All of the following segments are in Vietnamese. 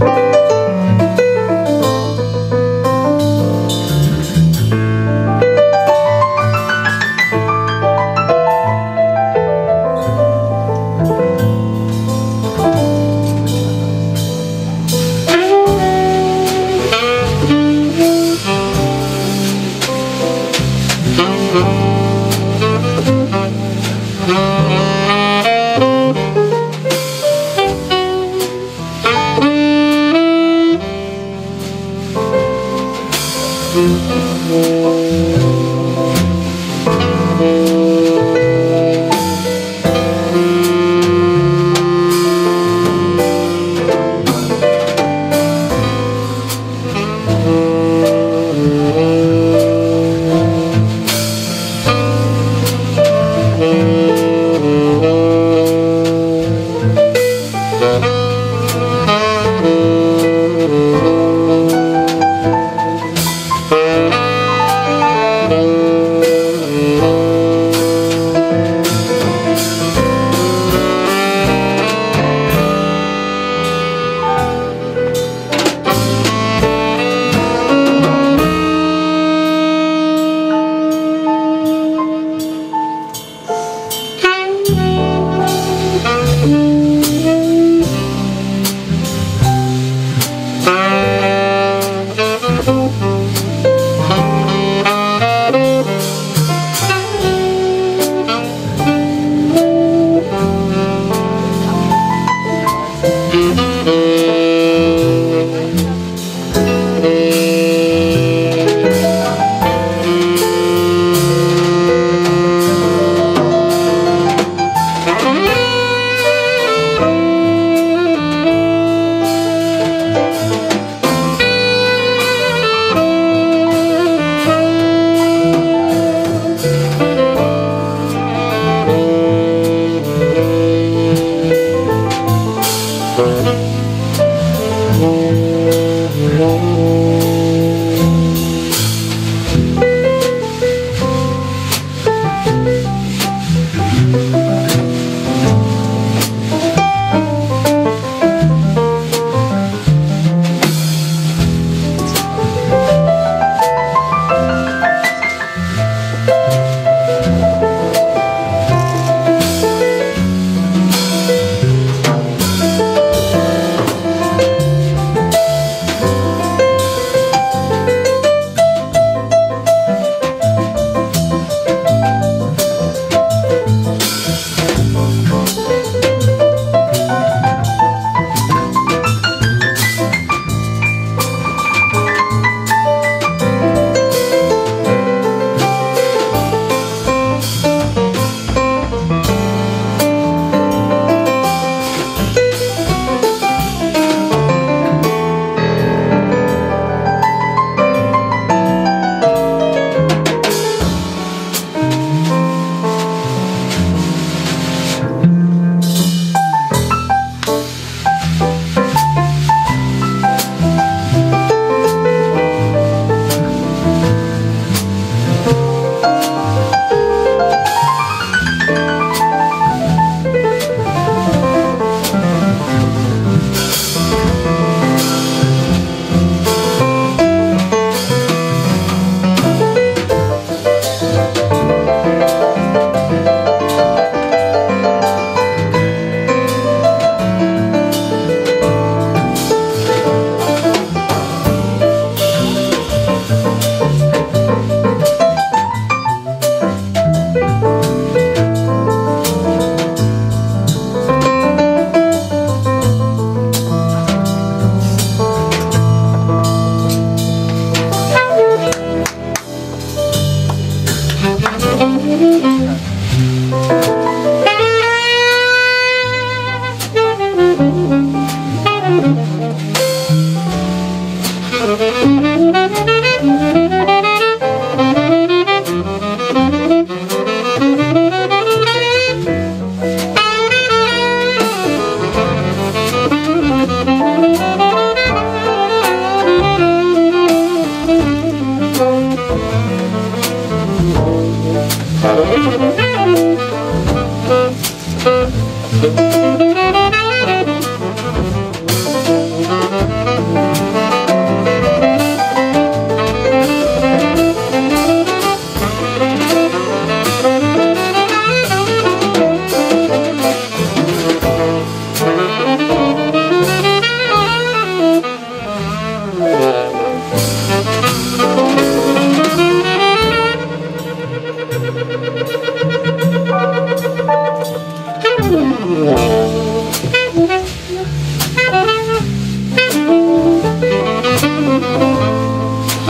Thank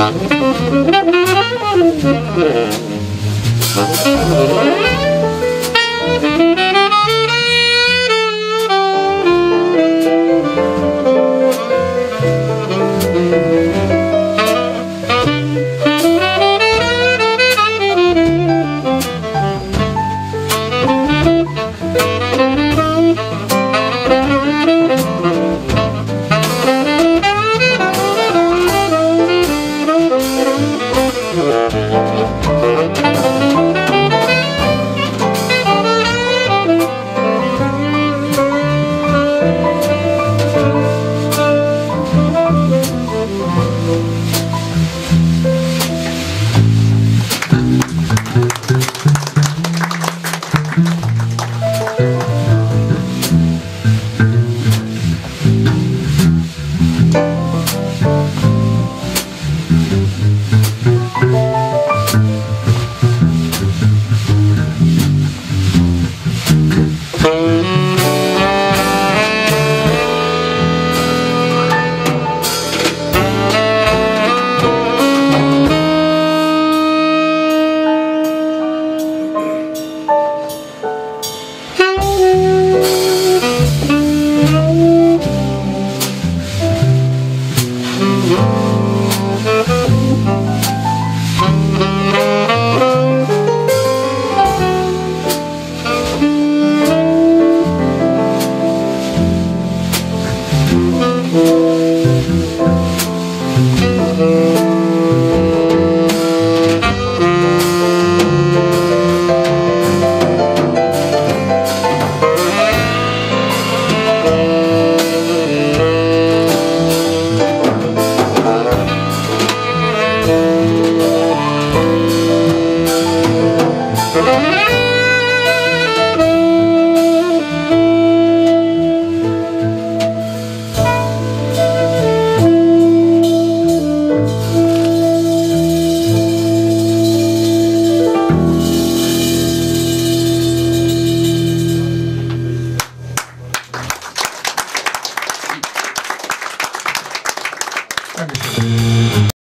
Dankeschön.